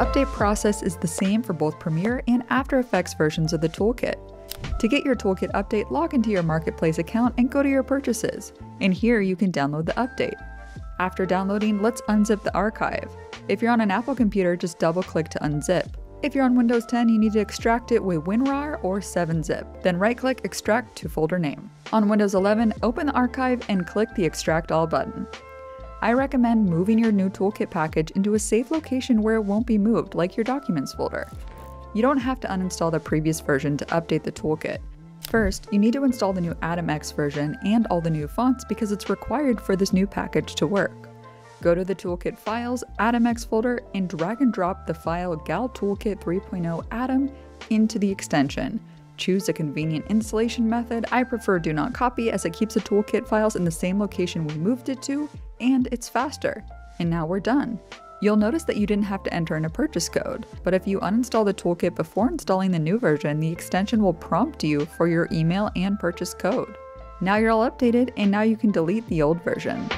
update process is the same for both Premiere and After Effects versions of the toolkit. To get your toolkit update, log into your Marketplace account and go to your purchases. And here you can download the update. After downloading, let's unzip the archive. If you're on an Apple computer, just double click to unzip. If you're on Windows 10, you need to extract it with WinRAR or 7-zip. Then right-click Extract to folder name. On Windows 11, open the archive and click the Extract All button. I recommend moving your new toolkit package into a safe location where it won't be moved, like your Documents folder. You don't have to uninstall the previous version to update the toolkit. First, you need to install the new AtomX version and all the new fonts because it's required for this new package to work. Go to the Toolkit Files AtomX folder and drag and drop the file Gal Toolkit 3.0 Atom into the extension. Choose a convenient installation method. I prefer do not copy as it keeps the toolkit files in the same location we moved it to, and it's faster. And now we're done. You'll notice that you didn't have to enter in a purchase code, but if you uninstall the toolkit before installing the new version, the extension will prompt you for your email and purchase code. Now you're all updated, and now you can delete the old version.